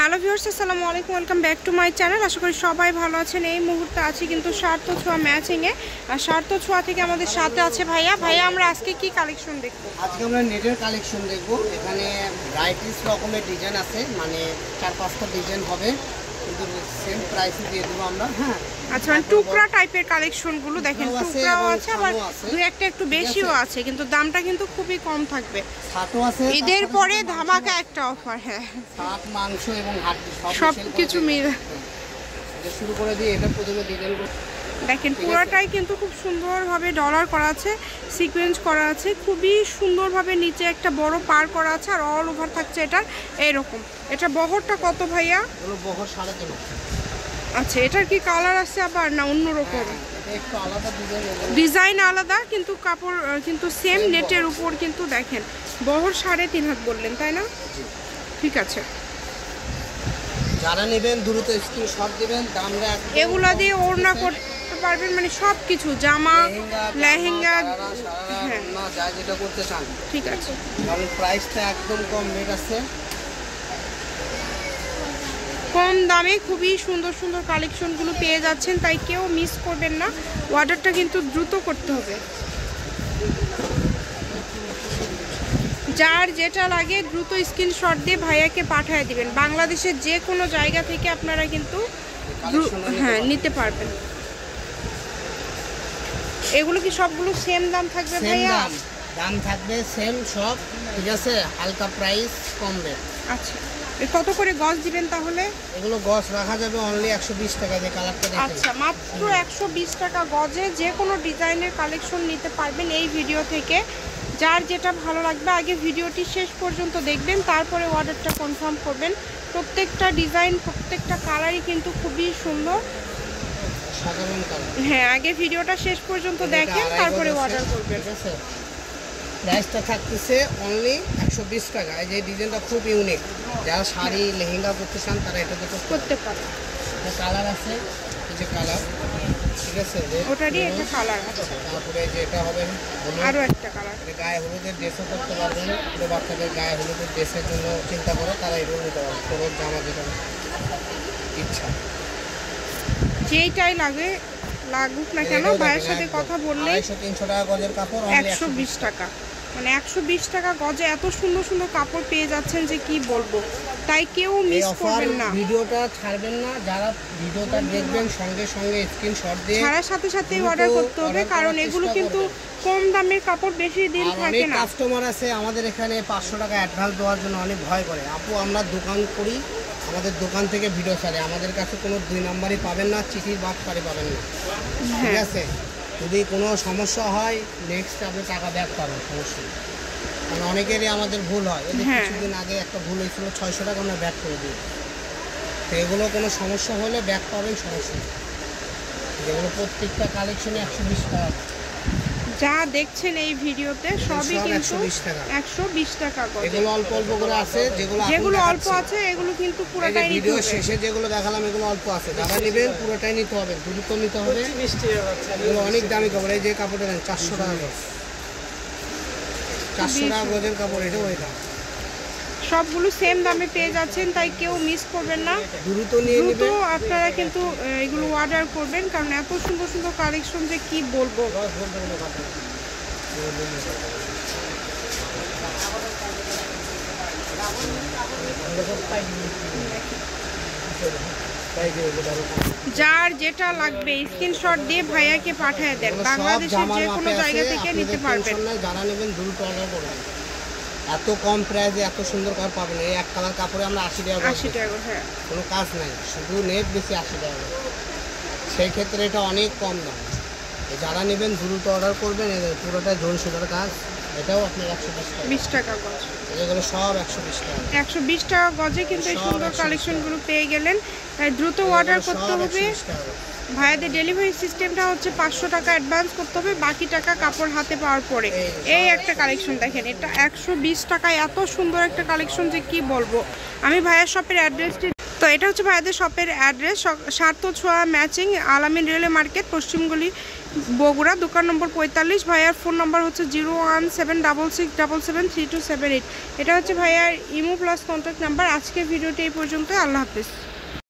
Hello viewers, আসসালামু আলাইকুম, welcome back to my channel. আশা করি সবাই ভালো আছেন। এই মুহূর্তে আছি কিন্তু স্বার্থ ছোঁয়া ম্যাচিংয়ে আর স্বার্থ ছোঁয়া থেকে আমাদের সাথে আছে ভাইয়া। ভাইয়া, আমরা আজকে কি কালেকশন দেখব? আজকে আমরা নেটের কালেকশন দেখব। এখানে ভ্যারাইটিস রকমের ডিজাইন আছে মানে চার পাঁচটা ডিজাইন হবে। কিন্তু সেম প্রাইসে দিয়ে দেবো আমরা। হ্যাঁ আচ্ছা মানে টুকরা টাইপের কালেকশনগুলো দেখেন টুকরাও আছে টুকরাও এবং আছে আবার ছাড়ও একটা একটু বেশিও আছে? কিন্তু দামটা কিন্তু খুবই কম থাকবে। ছাটও আছে ঈদের পরে ধামাকা একটা অফার হ্যাঁ। ছাট মাংস এবং সব কিছু মিলে। শুরু করে দিয়ে এটা প্রথমে ডিজাইন দেখেন। পুরোটাই কিন্তু খুব সুন্দরভাবে ডলার করা আছে সিকোয়েন্স করা আছে খুবই সুন্দরভাবে নিচে একটা বড় পার করা আছে আর অল ওভার থাকছে এটার এইরকম। এটা বহরটা কত ভাইয়া? বহর আচ্ছা এটার কি কালার আছে আবার না অন্যরকম এটা একটু আলাদা ডিজাইন ডিজাইন আলাদা কিন্তু কাপড় কিন্তু সেম নেটের উপর কিন্তু দেখেন বহর সাড়ে তিন হাত বললেন তাই না? ঠিক আছে। যারা নেবেন দ্রুত স্ক্রিনশট দিবেন দামটা এগুলো দিয়ে ওড়না করতে পারবেন মানে সব কিছু জামা লেহেঙ্গা হ্যাঁ। যা যেটা করতে চান। ঠিক আছে। কারণ প্রাইসটা একদম কম রেট আছে। কম দামে খুবই সুন্দর সুন্দর কালেকশনগুলো পেয়ে যাচ্ছেন তাই কেউ মিস করবেন না। অর্ডারটা কিন্তু দ্রুত করতে হবে। যার যেটা লাগে দ্রুত স্ক্রিনশট দিয়ে ভাইয়াকে পাঠিয়ে দিবেন। বাংলাদেশের যে কোনো জায়গা থেকে আপনারা কিন্তু হ্যাঁ নিতে পারবেন। এগুলো কি সবগুলো সেম দাম থাকবে ভাইয়া? দাম। দাম থাকবে সেম সব ঠিক আছে? হালকা প্রাইস কম রেট আচ্ছা। কত করে গজ দিবেন তাহলে? এগুলো গছ রাখা যাবে অনলি একশো বিশ টাকা যে কালারটা আচ্ছা মাত্র একশো বিশ টাকা গজে যে কোনো ডিজাইনের কালেকশন নিতে পারবেন এই ভিডিও থেকে। যার যেটা ভালো লাগবে আগে ভিডিওটি শেষ পর্যন্ত দেখবেন তারপরে অর্ডারটা কনফার্ম করবেন। প্রত্যেকটা ডিজাইন প্রত্যেকটা কালারই কিন্তু খুবই সুন্দর। সাধারণ কালার হ্যাঁ আগে ভিডিওটা শেষ পর্যন্ত দেখেন তারপরে অর্ডার করবেন। ঠিক আছে? প্রাইসটা থাকতেছে অনলি একশো বিশ টাকা। এই যে ডিজাইনটা খুব ইউনিক যারা শাড়ি লেহেঙ্গা করতে চান তারা এটা দেখতে করতে পারেন কালার আছে এই যে কালার ঠিক আছে? ওটারই একটা কালার আছে। তারপরে যে এটা হবে আরও একটা কালার গায়ে হলুদের ড্রেসও করতে পারবেন। ছোটো বাচ্চাদের গায়ে হলুদের ড্রেসের জন্য চিন্তা করে তারা এগুলো নিতে পারবে। হলুদ জামা যেটা ইচ্ছা। যেইটাই লাগে লাগুক না কেন ভাইয়ের সাথে কথা বললেই আড়াইশো তিনশো টাকা গজের কাপড় একশো বিশ টাকা। মানে একশো বিশ টাকা গজে এত সুন্দর সুন্দর কাপড় পেয়ে যাচ্ছেন যে কি বলব? তাই কেউ মিস করবেন না। ভিডিওটা ছাড়বেন না যারা ভিডিওটা দেখবেন সঙ্গে সঙ্গে স্ক্রিনশট দিয়ে ছাড়ার সাথে সাথে অর্ডার করতে হবে কারণ এগুলো কিন্তু কম দামের কাপড় বেশি দিন থাকে না। কাস্টমার আছে আমাদের এখানে পাঁচশো টাকা অ্যাডভান্স দেওয়ার জন্য অনেক ভয় করে। আপু আমরা দোকান করি আমাদের দোকান থেকে ভিডিও ছাড়ে। আমাদের কাছে কোনো দুই নাম্বারই পাবেন না চিঠির বাটপারি পাবেন না। ঠিক হ্যাঁ। আছে? যদি কোনো সমস্যা হয় নেক্সট আপনি টাকা ব্যাক পাবেন সমস্যা কারণ অনেকেরই আমাদের ভুল হয়। এদের হ্যাঁ। কিছুদিন আগে একটা ভুল হয়েছিল ছয়শো টাকা আমরা ব্যাক করে দিই তো এগুলো কোনো সমস্যা হলে ব্যাক পাবেন সমস্যা যেগুলো প্রত্যেকটা কালেকশনে একশো বিশ টাকা। যা দেখছেন এই ভিডিওতে সবই সব কিন্তু একশো বিশ টাকা। এগুলো অল্প অল্প করে আছে যেগুলো যেগুলো অল্প আছে এগুলো কিন্তু পুরোটাই ভিডিও শেষে যেগুলো দেখালাম এগুলো অল্প আছে। যারা নেবেন পুরোটাই নিতে হবে দুটো নিতে হবে। এগুলো অনেক দামি কাপড় এই যে কাপড়টা নেন চারশো টাকা চারশো টাকা গজের কাপড় এটা ওই দাম। সবগুলো সেম দামে পেয়ে যাচ্ছেন তাই কেউ মিস করবেন না। দ্রুত নিয়ে দ্রুত আপনারা কিন্তু এগুলো অর্ডার করবেন কারণ এত সুন্দর সুন্দর কালেকশন যে কি বলব। যার যেটা লাগবে স্ক্রিনশট দিয়ে ভাইয়াকে পাঠিয়ে দেন। বাংলাদেশের যে কোনো জায়গা থেকে নিতে পারবেন। যারা নেবেন দ্রুত অর্ডার করবেন এত কম প্রাইসে এত সুন্দর কাপড় পাবেন। এই এক কালার কাপড়ে আমরা আশি টাকা আশি টাকা হ্যাঁ কোনো কাজ নাই শুধু নেট বেশি আশি টাকা। সেই ক্ষেত্রে এটা অনেক কম দাম যারা নেবেন দ্রুত অর্ডার করবেন এদের পুরোটা জোন সুতার কাজ এটাও আপনার টাকা। গজ। এগুলো সব একশো বিশ টাকা। একশো বিশ টাকা গজে কিন্তু এই সুন্দর কালেকশনগুলো পেয়ে গেলেন। তাই দ্রুত অর্ডার করতে হবে। 120 ভাইয়াদের ডেলিভারি সিস্টেমটা হচ্ছে পাঁচশো টাকা অ্যাডভান্স করতে হবে বাকি টাকা কাপড় হাতে পাওয়ার পরে। এই এই একটা কালেকশন দেখেন এটা একশো বিশ টাকায় এত সুন্দর একটা কালেকশন যে কি বলব। আমি ভাইয়ার শপের অ্যাড্রেসটি তো এটা হচ্ছে ভাইয়াদের শপের অ্যাড্রেস সার্থ ছোঁয়া ম্যাচিং আলামিন রেলওয়ে মার্কেট পশ্চিমগুলি বগুড়া, দোকান নম্বর পঁয়তাল্লিশ, ভাইয়ার ফোন নম্বর হচ্ছে zero one seven double six double seven three two seven eight. এটা হচ্ছে ভাইয়ার ইমো প্লাস কন্ট্যাক্ট নাম্বার। আজকের ভিডিওটি এই পর্যন্ত আল্লাহ হাফিজ।